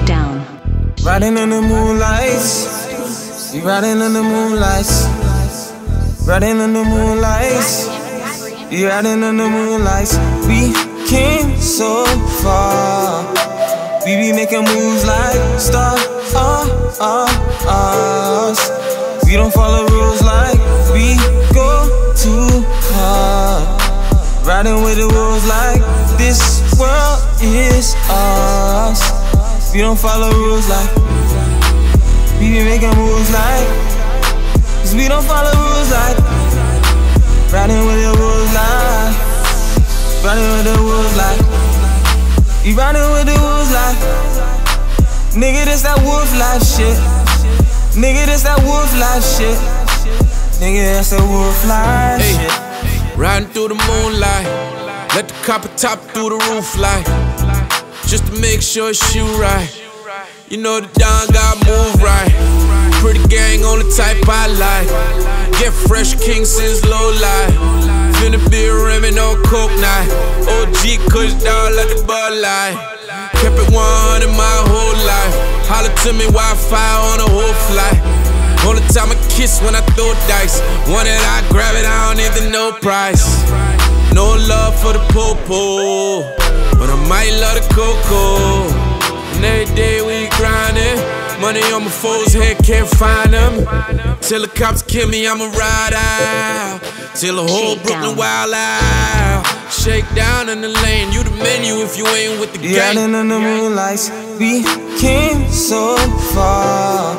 Shakedown. Riding in the moonlights. We riding in the moonlights. Riding in the moonlights. We riding in the moonlights. We came so far. We be making moves like star us. We don't follow rules like we go too hard. Riding with the wolves like this world is us. We don't follow rules like we be making moves like Cause we don't follow rules like Riding with the wolves like Riding with the wolves like We riding with the wolves like Nigga, this that wolf life shit Nigga, this that wolf life shit Nigga, that's that wolf life Hey. shit Riding through the moonlight. Let the copper top through the roof light. Just to make sure you right. You know the Don got move right. Pretty gang on the type I like. Get fresh king since low life. Finna be rimming on coke night. OG kush down like the bud light. Kept it 100 my whole life. Holler to me Wi-Fi on a whole flight. Only time I kiss when I throw dice. One that I grab it, I don't even know price. No love for the popo, might love the cocoa. And every day we grinding. Money on my foes head, can't find them. Till the cops kill me, I'ma ride out. Till the whole Shake Brooklyn down. wild out. Shake down in the lane, you the menu if you ain't with the gang. Riding in the moonlights, we came so far.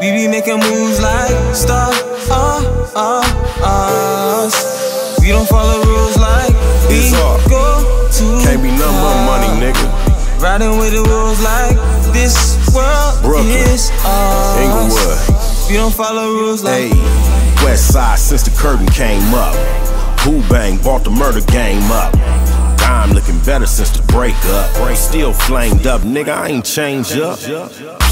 We be making moves like star uh, uh, us. We don't follow rules like we go too Can't be nothing but money, nigga. Riding with the wolves like this world Brooklyn. is us. Inglewood. You don't follow rules like Hey, West Side since the curtain came up. Who bang bought the murder game up. Dime looking better since the breakup. Still flamed up, nigga, I ain't changed up.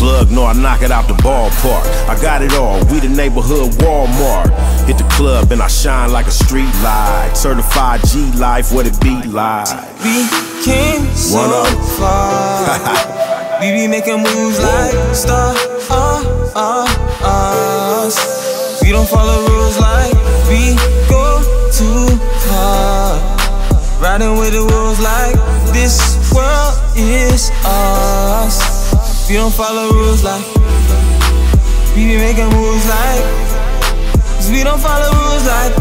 Plug, no, I knock it out the ballpark. I got it all, we the neighborhood Walmart. Hit the club and I shine like a street light. Certified G life, what it be like. we came so One up. far. we be making moves like star uh, uh, us. We don't follow rules like Riding with the wolves like this world is us. We don't follow rules like we be making moves like Cause we don't follow rules like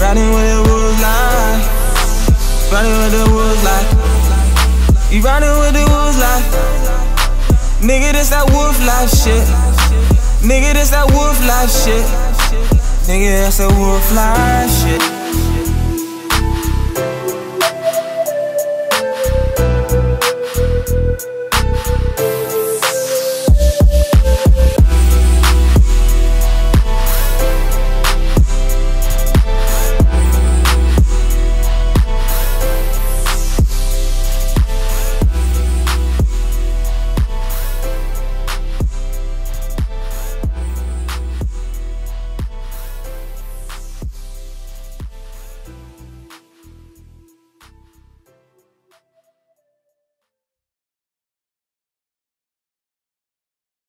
Riding with the wolves like Riding with the wolves like We riding with the wolves like Nigga, this that wolf life shit. Nigga, this that wolf life shit. Nigga, that's that wolf life shit